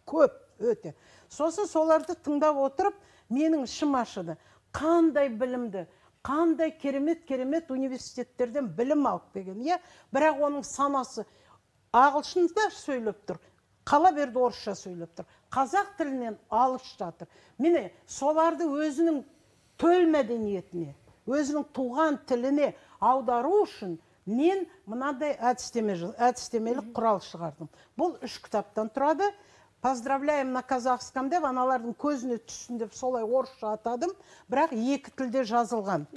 көп өте. Сосын соларды тыңдап отырып менің ішім ашыды. Қандай білімді қандай керемет керемет университеттерден білім алып келген иә? Бірақ оның санасы ағылшында сөйлеп тұр қала берді орысша сөйлеп тұр қазақ тілінен алыс жатыр міне соларды өзінің төл мәдениетіне өзінің туған тіліне аудару үшін мен мынандай әдістеме әдістемелік құрал шығардым. Бұл үш кітаптан тұрады поздравляем на казахском деп аналардың көзіне түссін деп солай орысша атадым. Бірақ екі тілде жазылған.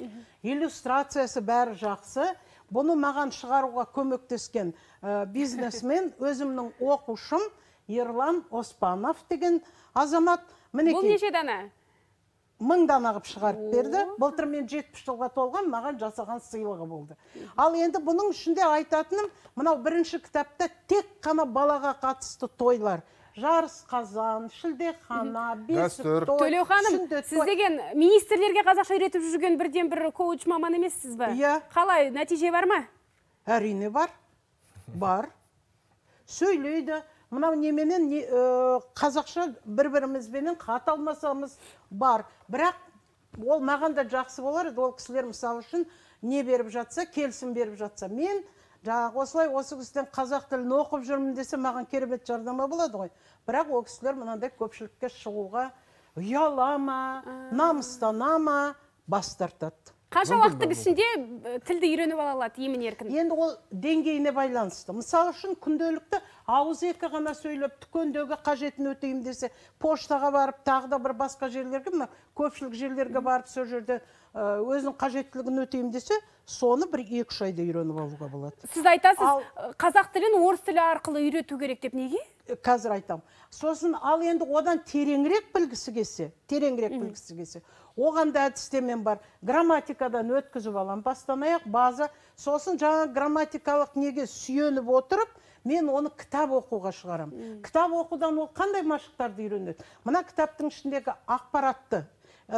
Иллюстрациясы бәрі жақсы. Бұны маған шығаруға көмектескен ә, бизнесмен өзімнің оқушым ерлан оспанов деген азамат. Бұл мінекей неше дана? мың дана қылып шығарып берді. Былтыр мен жетпіс жылға толған маған жасаған сыйлығы болды. Ал енді бұның ішінде айтатыным мынау бірінші кітапта тек қана балаға қатысты тойлар. Жарыс қазан шілдехана бесік Дәстүр. той төлеу ханым сіз деген министрлерге қазақша үйретіп жүрген бірден бір коуч маман емессіз ба Иә. қалай нәтиже бар ма? Әрине бар. Бар. Сөйлейді. Мынау неменен не, э, қазақша бір бірімізбенен хат алмасамыз. Бар. Бірақ ол маған да жақсы болар еді. Ол кісілер мысалы үшін не беріп жатса келісім беріп жатса. Мен жаңағы осылай осы кісіден қазақ тілін оқып жүрмін десе маған керемет жарнама болады ғой. Бірақ ол кісілер мынандай көпшілікке шығуға ұяла ма намыстана ма бас тартады. Қанша уақыттың ішінде тілді үйреніп ала алады емін еркін? Енді ол деңгейіне байланысты. Мысалы үшін күнделікті ауыз екі ғана сөйлеп дүкендегі қажетін өтеймін десе поштаға барып тағы да бір басқа жерлерге мына көпшілік жерлерге барып сол жерде өзінің қажеттілігін өтеймін десе соны бір екі үш айда үйреніп алуға болады. Сіз айтасыз Ал- э, қазақ тілін орыс тілі арқылы үйрету керек деп неге? Э, қазір айтамын. Сосын ал енді одан тереңірек білгісі келсе тереңірек білгісі келсе оған да әдістемем бар. Грамматикадан өткізіп аламын бастан аяқ база. Сосын жаңа грамматикалық неге сүйеніп отырып мен оны кітап оқуға шығарамын кітап оқудан ол қандай машықтарды үйренеді? Мына кітаптың ішіндегі ақпаратты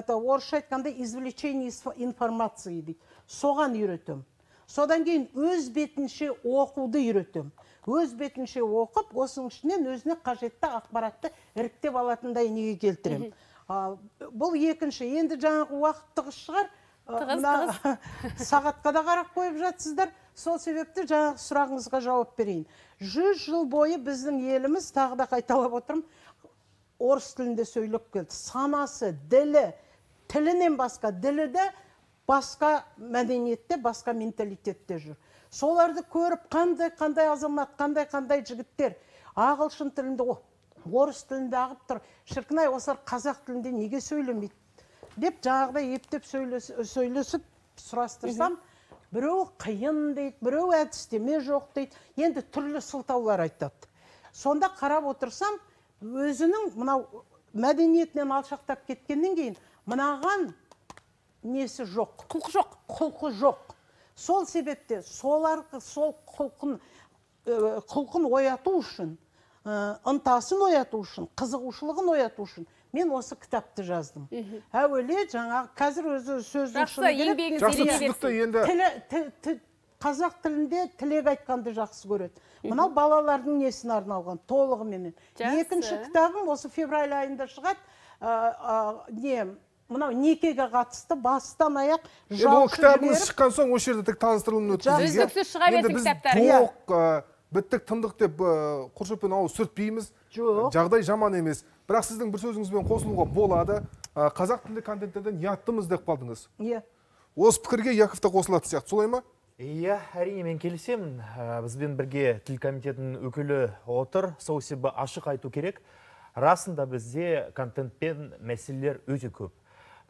это орысша айтқанда извлечение из- информации дейді соған үйретемін содан кейін өз бетінше оқуды үйретемін өз бетінше оқып осының ішінен өзіне қажетті ақпаратты іріктеп алатындай неге келтіремін бұл екінші енді жаңағы уақыт тығыз шығар мына сағатқа да қарап қойып жатсыздар. Сол себепті жаңағы сұрағыңызға жауап берейін. Жүз жыл бойы біздің еліміз тағы да қайталап отырмын орыс тілінде сөйлеп келді. Санасы ділі тілінен басқа ділі де басқа мәдениетте басқа менталитетте жүр. Соларды көріп қандай қандай азамат қандай қандай жігіттер ағылшын тілінде орыс тілінде ағып тұр. Шіркін ай осылар қазақ тілінде неге сөйлемейді? Деп жаңағыдай ептеп сөйлес, сөйлесіп сұрастырсам біреу қиын дейді біреу әдістеме жоқ дейді. Енді түрлі сылтаулар айтады. Сонда қарап отырсам өзінің мынау мәдениетінен алшақтап кеткеннен кейін мынаған несі жоқ? Құлқы жоқ. Құлқы жоқ. Сол себепте солар сол құлқын э, құлқын ояту үшін э, ынтасын ояту үшін қызығушылығын ояту үшін мен осы кітапты жаздым. Әуеле жаңағы қазір өзі сөздің шыны қазақ тілінде тілек айтқанды жақсы көреді. Мынау балалардың несіне арналған? Толығыменен. Екінші кітабым осы февраль айында шығады. Ә, ә, не мынау некеге қатысты бастан аяқ ол кітабыңыз шыққан соң осы жерде тек таныстырылымын өткіздік иә. Үздіксіз шыға берсін кітаптар. ә, біттік тындық деп ә, құр ауыз сүртпейміз. Жоқ. жағдай жаман емес. Бірақ сіздің бір сөзіңізбен қосылуға болады. Ә, қазақ тілді контенттерден ұяттымыз деп қалдыңыз. Иә. Осы пікірге яков та қосылатын сияқты. Солай ма? Иә әрине мен келісемін. Ә, бізбен бірге тіл комитетінің өкілі отыр. Сол себебі ашық айту керек. Расында бізде контентпен мәселелер өте көп.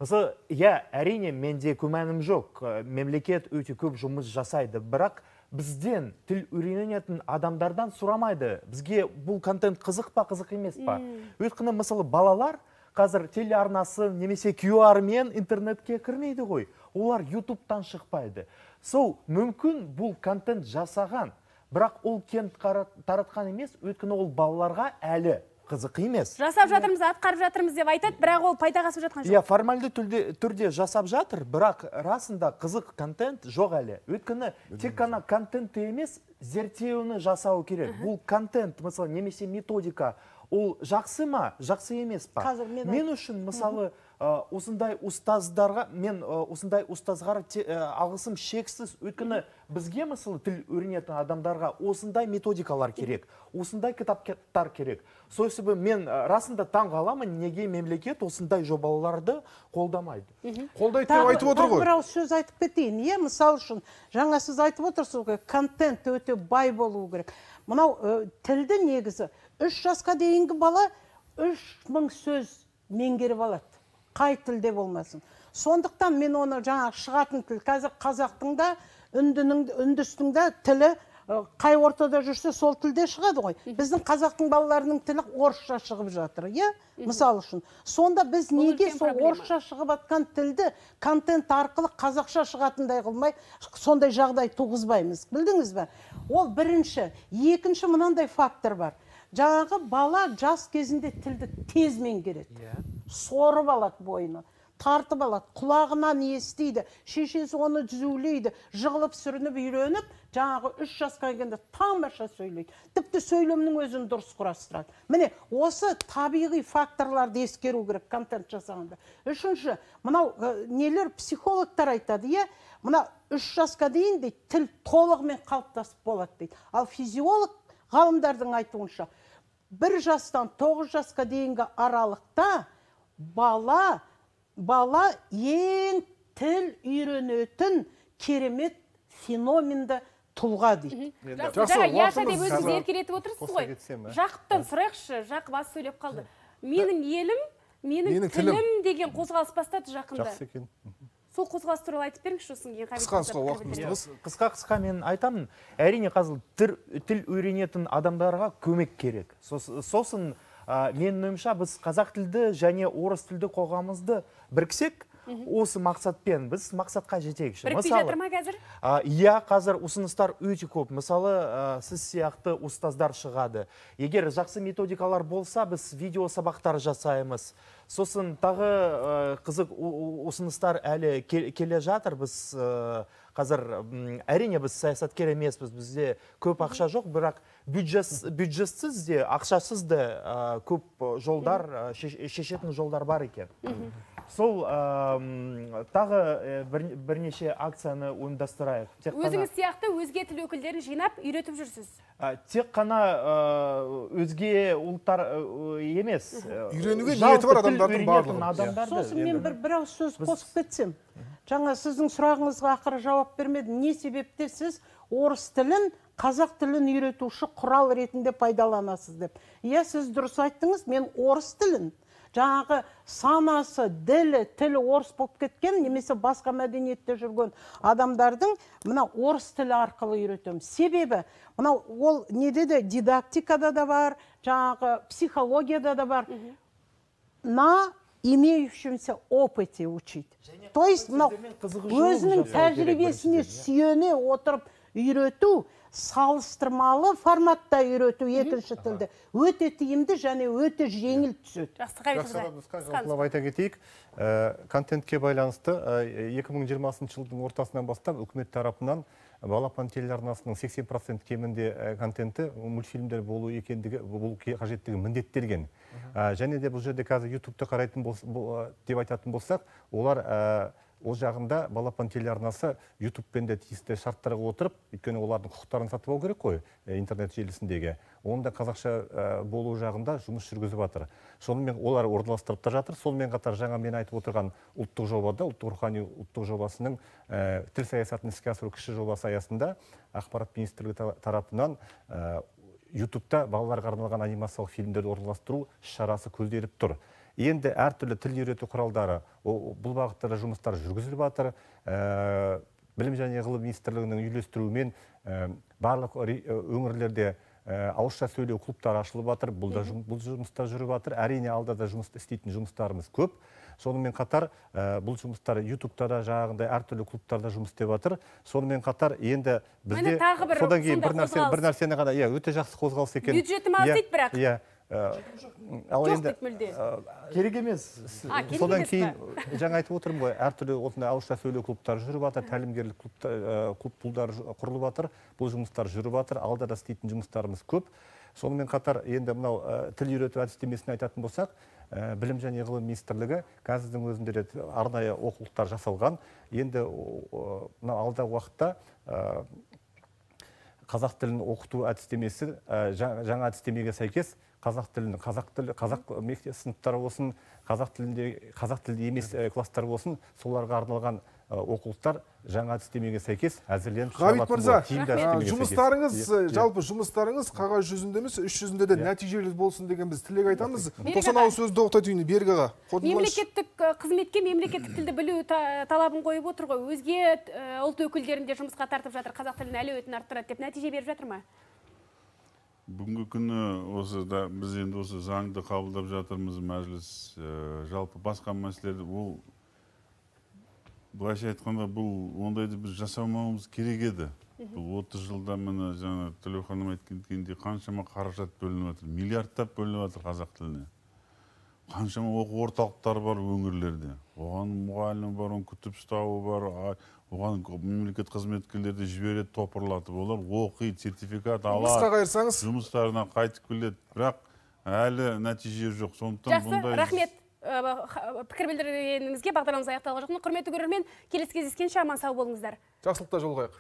Мысалы иә әрине менде күмәнім жоқ. Ә, мемлекет өте көп жұмыс жасайды. Бірақ бізден тіл үйренетін адамдардан сұрамайды. Бізге бұл контент қызық па қызық емес па? Өйткені мысалы балалар қазір телеарнасы немесе QR мен интернетке кірмейді ғой. Олар ютубтан шықпайды. Сол мүмкін бұл контент жасаған. Бірақ ол кент таратқан емес. Өйткені ол балаларға әлі қызық емес. Жасап жатырмыз атқарып жатырмыз деп айтады бірақ ол пайдаға асып жатқан жоқ. Иә формальды түрде, түрде жасап жатыр бірақ расында қызық контент жоқ әлі. Өйткені тек қана контентті емес зерттеуін жасау керек. Бұл контент мысалы немесе методика ол жақсы ма жақсы емес па? Қазір мен мен үшін мысалы осындай ұстаздарға мен ә, осындай ұстаздарға те- ә, алғысым шексіз. Өйткені бізге мысалы тіл үйренетін адамдарға осындай методикалар керек осындай кітаптар керек. Сол себебі мен расында таң қаламын неге мемлекет осындай жобаларды қолдамайды. Қолдайды деп айтып отыр ғой. бір ауыз сөз айтып кетейін иә? Мысалы үшін жаңа сіз айтып отырсыз ғой контент өте бай болу керек. Мынау ә, тілді негізі үш жасқа дейінгі бала үш мың сөз меңгеріп алады. Қай тілде болмасын. Сондықтан мен оны жаңағы шығатын тіл қазір қазақтың да үндінің үндістің да тілі қай ортада жүрсе сол тілде шығады ғой. Біздің қазақтың балаларының тілі орысша шығып жатыр иә? Мысалы үшін. Сонда біз неге сол орысша шығып жатқан тілді контент арқылы қазақша шығатындай қылмай сондай жағдай туғызбаймыз? Білдіңіз бе? Ол бірінші. Екінші мынандай фактор бар. Жаңағы бала жас кезінде тілді тез меңгереді. Сорып алады бойына тартып алады құлағынан естиді шешесі оны түзулейді жығылып сүрініп үйреніп жаңағы үш жасқа келгенде тамаша сөйлейді. Тіпті сөйлемнің өзін дұрыс құрастырады. Міне осы табиғи факторларды ескеру керек контент жасағанда. Үшінші мынау ә, нелер психологтар айтады иә? Мына үш жасқа дейін дейді тіл толығымен қалыптасып болады дейді. Ал физиолог ғалымдардың айтуынша бір жастан тоғыз жасқа дейінгі аралықта бала бала ең тіл үйренетін керемет феноменді тұлға дейді. Яша деп өзіңіз еркелетіп отырсыз ғой. ә? жақыптан сұрайықшы жақып аз сөйлеп қалды. Менің елім менің тілім деген қозғалыс бастады жақында. Жақсы екен. Сол қозғалыс туралы айтып беріңізші сосын кейін қысқа қысқа уақытымыз қысқа қысқа мен айтамын әрине қазір тіл, тіл үйренетін адамдарға көмек керек. Сос- сосын ә, менің ойымша біз қазақ тілді және орыс тілді қоғамымызды біріксек осы мақсатпен біз мақсатқа жетейікші бірікпей жатыр ма қазір? иә қазір ұсыныстар өте көп. Мысалы ә, сіз сияқты ұстаздар шығады. Егер жақсы методикалар болса біз видео сабақтар жасаймыз. Сосын тағы ә, қызық ұсыныстар әлі кел- келе жатыр. Біз ә, қазір әрине біз саясаткер емеспіз. Бізде көп ақша жоқ бірақ бюджет бюджетсіз де ақшасыз да көп жолдар шеш- шешетін жолдар бар екен. Сол ам, тағы э, бір- бірнеше акцияны ұйымдастырайық. Тек өзіңіз сияқты өзге тіл өкілдерін жинап үйретіп жүрсіз. А, тек қана ә, өзге ұлттар ә, емес. Ә, Үйренуге ниеті бар адамдардың барлығы. сосын мен бір бір ауыз сөз қосып кетсем. Жаңа сіздің сұрағыңызға ақыры жауап бермедім не себепте сіз орыс тілін қазақ тілін үйретуші құрал ретінде пайдаланасыз деп. Иә сіз дұрыс айттыңыз мен орыс тілін жаңағы санасы ділі тілі орыс болып кеткен немесе басқа мәдениетте жүрген адамдардың мына орыс тілі арқылы үйретемін. Себебі мынау ол неде де дидактикада да бар жаңағы психологияда да бар. На имеющемся опыте учить. То есть мынау өзінің тәжірибесіне біріншіден, сүйене отырып үйрету салыстырмалы форматта үйрету екінші тілді. Өте тиімді және өте жеңіл түседі жақсы айта кетейік. Ә, контентке байланысты ә, 2020 жылдың ортасынан бастап үкімет тарапынан балапан телеарнасының 80% кемінде ә, контенті мультфильмдер болу екендігі болу қажеттігі міндеттелген. Ә, және де бұл жерде қазір ютубты қарайтын бол- деп айтатын болсақ олар ә, ол жағында балапан телеарнасы ютубпен де тиісті шарттарға отырып өйткені олардың құқықтарын сатып алу керек қой ә, интернет желісіндегі. Оны да қазақша ә, болу жағында жұмыс жүргізіп жатыр. Сонымен олар орналастырып та жатыр. Сонымен қатар жаңа мен айтып отырған ұлттық жобада ұлттық рухани ұлттық жобасының ә, тіл саясатын іске асыру кіші жобасы аясында ақпарат министрлігі та- тарапынан ә, ютубта балаларға арналған анимациялық фильмдерді орналастыру шарасы көзделіп тұр. Енді әртүрлі тіл үйрету құралдары о- бұл бағыттарда жұмыстар жүргізіліп жатыр Ә, білім және ғылым министрлігінің үйлестіруімен ә, барлық ре- өңірлерде ә, ауызша сөйлеу клубтары ашылып жатыр бұл да жұм- бұл жұмыстар жүріп жатыр әрине алда да жұмыс істейтін жұмыстарымыз көп. Сонымен қатар ә, бұл жұмыстар ютубта да жаңағындай әртүрлі клубтарда жұмыс істеп жатыр сонымен қатар енді бізде содан кейін бір нәрсе бір нәрсені ғана иә өте жақсы қозғалыс екен Бюджетім аз Иә, дейді бірақ. иә. ә, ал жоқ енді мүлде. керек емес. Содан кейін жаңа айтып отырмын ғой әртүрлі осындай ауызша сөйлеу клубтары жүріп жатыр тәлімгерлік ә, клуб пулдар құрылып жатыр бұл жұмыстар жүріп жатыр алда да істейтін жұмыстарымыз көп. Сонымен қатар енді мынау тіл үйрету әдістемесін айтатын болсақ ә, білім және ғылым министрлігі қазірдің өзінде де арнайы оқулықтар жасалған. Енді мынау алдағы уақытта ә, қазақ тілін оқыту әдістемесі ә, жа- жаңа әдістемеге сәйкес қазақ тілін қазақ тілі қазақ мектеп сыныптары болсын қазақ тілінде қазақ тілді емес ә, класстар болсын соларға арналған оқулықтар жаңа әдістемеге сәйкес әзірленіп ғабит мырза жұмыстарыңыз жалпы жұмыстарыңыз қағаз жүзінде емес іс жүзінде де нәтижелі болсын деген біз тілек айтамыз. Тоқсан ауыз сөзді тоқтатайын берік аға мемлекеттік қызметке мемлекеттік тілді білу та- талабын қойып отыр ғой. Өзге ұлт өкілдерін де жұмысқа тартып жатыр. Қазақ тілінің әлеуетін арттырады деп нәтиже беріп жатыр ма? Бүгінгі күні осы да біз енді осы заңды қабылдап жатырмыз мәжіліс жалпы басқа мәселелер ол былайша айтқанда бұл ондайды біз жасамауымыз керек еді. Бұл отыз жылда міне жаңа төлеу ханым айткендей қаншама қаражат бөлініп жатыр миллиардтап бөлініп жатыр қазақ тіліне. Қаншама оқу орталықтары бар өңірлерде. Оған мұғалімі бар оның күтіп ұстауы бар оған мемлекет қызметкерлерді жібереді топырлатып. Олар оқиды сертификат жұмысқа алады қайырсаңыз. жұмыстарына қайтып келеді. Бірақ әлі нәтиже жоқ. Сондықтан жақсы рахмет. Пікір білдіргеніңізге бағдарламамыз аяқталған жоқ құрметті көрермен келесі кездескенше аман сау болыңыздар. Жақсылықта жолығайық